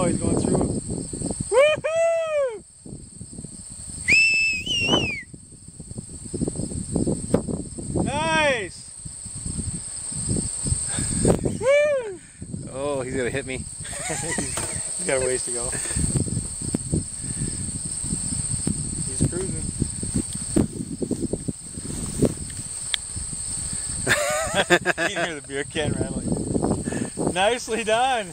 Oh, he's going through. Woohoo! Nice! Oh, he's gonna hit me. He's got a ways to go. He's cruising. you can hear the beer can rattling. Nicely done.